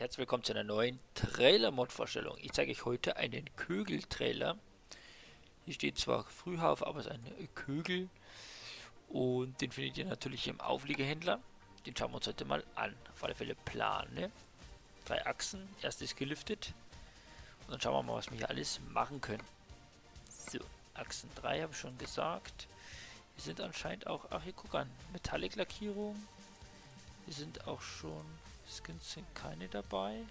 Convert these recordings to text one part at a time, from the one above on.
herzlich willkommen zu einer neuen Trailer-Mod-Vorstellung. Ich zeige euch heute einen Kögel-Trailer. Hier steht zwar Frühhauf, aber es ist ein Kögel. Und den findet ihr natürlich im Aufliegerhändler. Den schauen wir uns heute mal an. Auf alle Fälle Plan. Ne? Drei Achsen, erstes gelüftet. Und dann schauen wir mal, was wir hier alles machen können. So, Achsen 3 habe ich schon gesagt. Hier sind anscheinend auch, ach hier guck an, Metallic-Lackierung. Hier sind auch schon Skins sind keine dabei.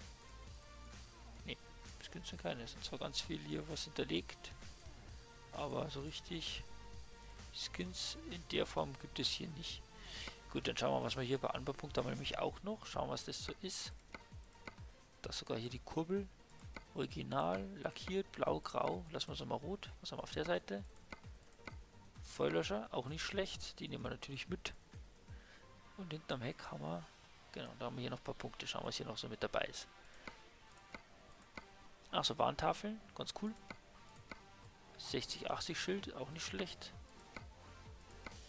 Ne, Skins sind keine. Es sind zwar ganz viel hier was hinterlegt. Aber so richtig Skins in der Form gibt es hier nicht. Gut, dann schauen wir mal, was wir hier bei Anbaupunkt haben wir nämlich auch noch. Schauen, was das so ist. Das sogar hier die Kurbel. Original, lackiert, blau, grau. Lassen wir es mal rot. Was haben wir auf der Seite? Feuerlöscher, auch nicht schlecht. Die nehmen wir natürlich mit. Und hinten am Heck haben wir Genau, da haben wir hier noch ein paar Punkte. Schauen, was hier noch so mit dabei ist. Achso, Warntafeln. Ganz cool. 60-80 Schild, auch nicht schlecht.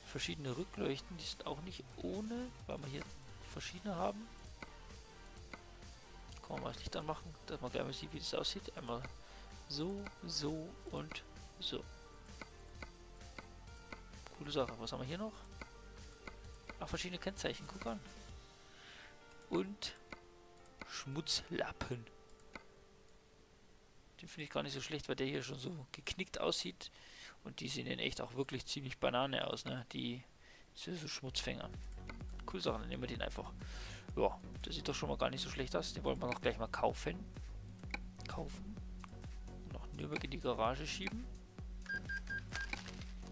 Verschiedene Rückleuchten, die sind auch nicht ohne, weil wir hier verschiedene haben. Kann man mal das Licht anmachen, dass man gleich mal sieht, wie das aussieht. Einmal so, so und so. Coole Sache. Was haben wir hier noch? Ach, verschiedene Kennzeichen. Guck an und Schmutzlappen. Den finde ich gar nicht so schlecht, weil der hier schon so geknickt aussieht. Und die sehen in echt auch wirklich ziemlich Banane aus, ne? Die sind so Schmutzfänger. Cool Sache, dann nehmen wir den einfach. Ja, das sieht doch schon mal gar nicht so schlecht aus. Den wollen wir noch gleich mal kaufen. Kaufen. Noch Nürnberg in die Garage schieben.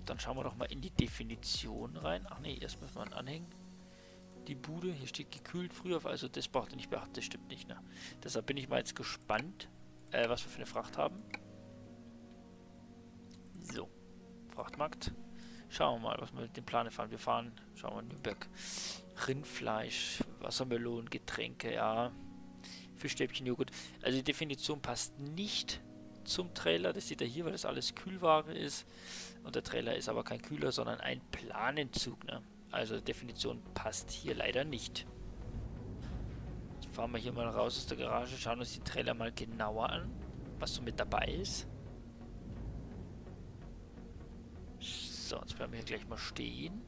Dann schauen wir doch mal in die Definition rein. Ach nee, erst müssen wir ihn anhängen die Bude. Hier steht gekühlt früher, also das braucht ihr nicht beachten, das stimmt nicht. Ne? Deshalb bin ich mal jetzt gespannt, äh, was wir für eine Fracht haben. So, Frachtmarkt. Schauen wir mal, was wir mit dem Plan fahren. Wir fahren, schauen wir Nürnberg. Rindfleisch, Wassermelonen, Getränke, ja. Fischstäbchen, Joghurt. Also die Definition passt nicht zum Trailer. Das seht ihr hier, weil das alles Kühlware ist. Und der Trailer ist aber kein Kühler, sondern ein Planenzug. Ne? Also Definition passt hier leider nicht. Jetzt fahren wir hier mal raus aus der Garage, schauen uns die Trailer mal genauer an, was so mit dabei ist. So, jetzt bleiben wir hier gleich mal stehen.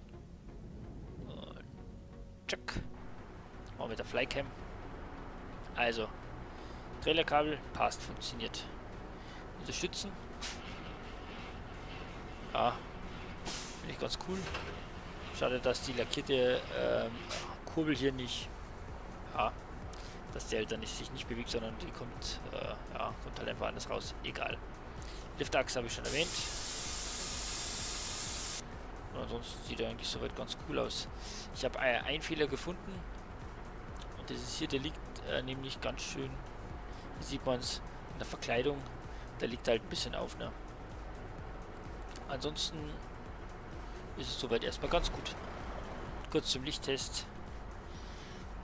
Und tschack. Mal mit der Flycam. Also, Trailerkabel passt, funktioniert. Unterstützen. Ja, finde ich ganz cool. Schade, dass die lackierte ähm, Kurbel hier nicht, ja, dass der halt dann nicht, sich nicht bewegt, sondern die kommt, äh, ja, kommt halt einfach anders raus. Egal. Liftachse habe ich schon erwähnt. Und ansonsten sieht er eigentlich soweit ganz cool aus. Ich habe äh, einen Fehler gefunden. Und das ist hier, der liegt äh, nämlich ganz schön, hier sieht man es in der Verkleidung. Der liegt halt ein bisschen auf, ne? Ansonsten ist es soweit erstmal ganz gut. Kurz zum Lichttest.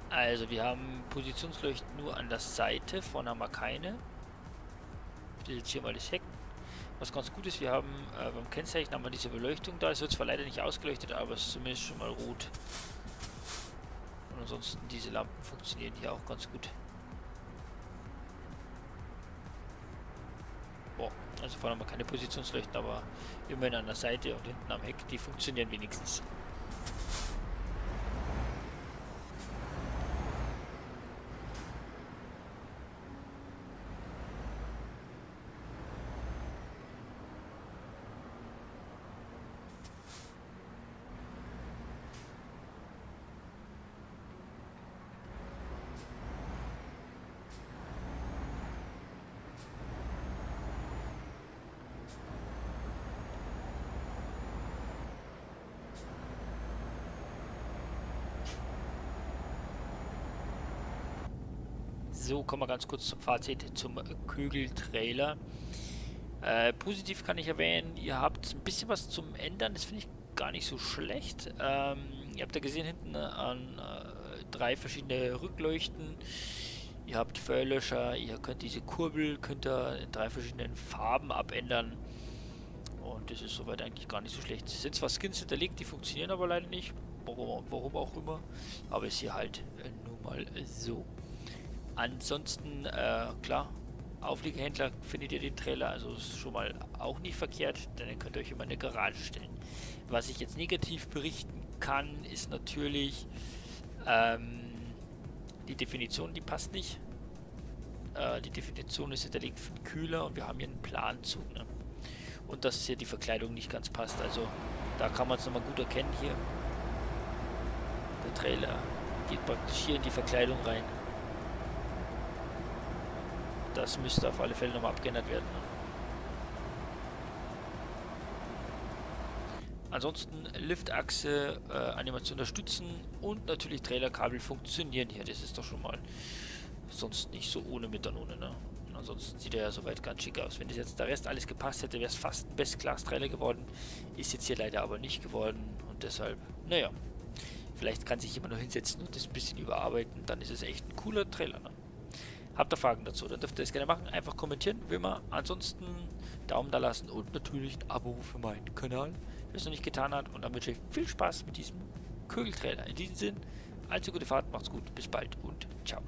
Also wir haben Positionsleuchten nur an der Seite, vorne haben wir keine. Ich jetzt hier mal das Heck. Was ganz gut ist, wir haben äh, beim Kennzeichen haben wir diese Beleuchtung da. Es wird zwar leider nicht ausgeleuchtet, aber es ist zumindest schon mal rot. Und ansonsten diese Lampen funktionieren hier auch ganz gut. Also vorne haben wir keine Positionsleuchten, aber immerhin an der Seite und hinten am Heck, die funktionieren wenigstens. So, kommen wir ganz kurz zum Fazit zum Kügel-Trailer. Äh, positiv kann ich erwähnen, ihr habt ein bisschen was zum Ändern, das finde ich gar nicht so schlecht. Ähm, ihr habt da gesehen hinten an äh, drei verschiedene Rückleuchten. Ihr habt Feuerlöscher, ihr könnt diese Kurbel, könnt ihr in drei verschiedenen Farben abändern. Und das ist soweit eigentlich gar nicht so schlecht. Es sind zwar Skins hinterlegt, die funktionieren aber leider nicht. Warum, warum auch immer. Aber ist hier halt nun mal so. Ansonsten, äh, klar, Aufliegehändler findet ihr den Trailer, also ist schon mal auch nicht verkehrt, denn ihr könnt euch immer in eine Garage stellen. Was ich jetzt negativ berichten kann, ist natürlich ähm, die Definition, die passt nicht. Äh, die Definition ist hinterlegt für den Kühler und wir haben hier einen Planzug. Ne? Und dass hier die Verkleidung nicht ganz passt, also da kann man es nochmal gut erkennen hier. Der Trailer geht praktisch hier in die Verkleidung rein. Das müsste auf alle Fälle nochmal abgeändert werden. Ansonsten Liftachse, äh, Animation unterstützen und natürlich Trailerkabel funktionieren hier. Das ist doch schon mal sonst nicht so ohne mit dann ohne. Ne? ansonsten sieht er ja soweit ganz schick aus. Wenn das jetzt der Rest alles gepasst hätte, wäre es fast ein Best-Class-Trailer geworden. Ist jetzt hier leider aber nicht geworden und deshalb, naja, vielleicht kann sich jemand noch hinsetzen und das ein bisschen überarbeiten. Dann ist es echt ein cooler Trailer. Ne? Habt ihr Fragen dazu, dann dürft ihr das gerne machen. Einfach kommentieren, wie immer. Ansonsten Daumen da lassen und natürlich ein Abo für meinen Kanal, wer es noch nicht getan hat. Und dann wünsche ich viel Spaß mit diesem Kögeltrailer. In diesem Sinn, allzu gute Fahrt, macht's gut, bis bald und ciao.